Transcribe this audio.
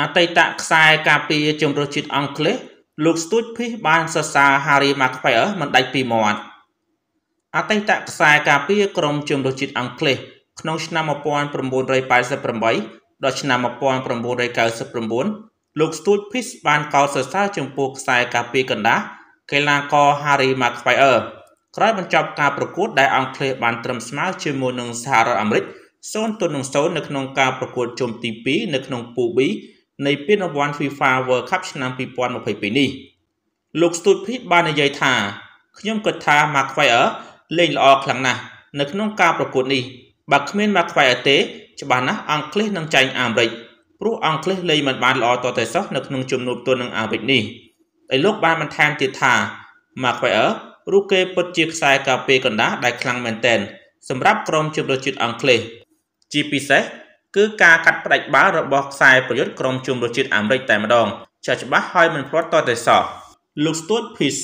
អតីតខ្សែការពារជំរឿជាតិអង់គ្លេសលោកស្ទូចភីសបានសរសើរ Harry Maguire មិនដាច់ពីមាត់អតីតខ្សែការពារក្រុមជំរឿជាតិអង់គ្លេសក្នុងឆ្នាំ1988ដល់ឆ្នាំ1999លោកស្ទូចភីសបានកោតសរសើរចំពោះខ្សែការពារកណ្ដាលកីឡាករ Harry Maguire ក្រោយបញ្ចប់ការប្រកួតដែលអង់គ្លេសបានត្រឹមស្មើជាមួយនឹងសហរដ្ឋអាមេរិក0ទល់នឹង0នៅក្នុងការប្រកួតជុំទី2នៅក្នុងពូ B នៃពានរង្វាន់ FIFA World Cup ឆ្នាំ2022នេះលោកស្ទូចភីតបាននិយាយថាខ្ញុំគិតថា Maguire លេងល្អខ្លាំងណាស់នៅក្នុងការប្រកួតនេះបើគ្មាន Maguire ទេច្បាស់ណាស់អង់គ្លេសនឹងចាញ់អាមេរិកព្រោះអង់គ្លេសលេងមិនបានល្អតតែសោះនៅក្នុងជំនួបទល់នឹងអាមេរិកនេះហើយលោកបានបន្ថែមទៀតថា Maguire រូបគេពិតជាខ្សែការពារកណ្ដាលដែលខ្លាំងមែនទែនសម្រាប់ក្រុមជម្រើសជាតិអង់គ្លេសជាពិសេស គឺការកាត់ផ្ដាច់បាល់របស់ខ្សែប្រយុទ្ធក្រុមជម្រើសជាតិអាមេរិកតែម្ដងចាស់ច្បាស់ហើយមិនផ្លាត់តតែសោះលោក Stuart Pearce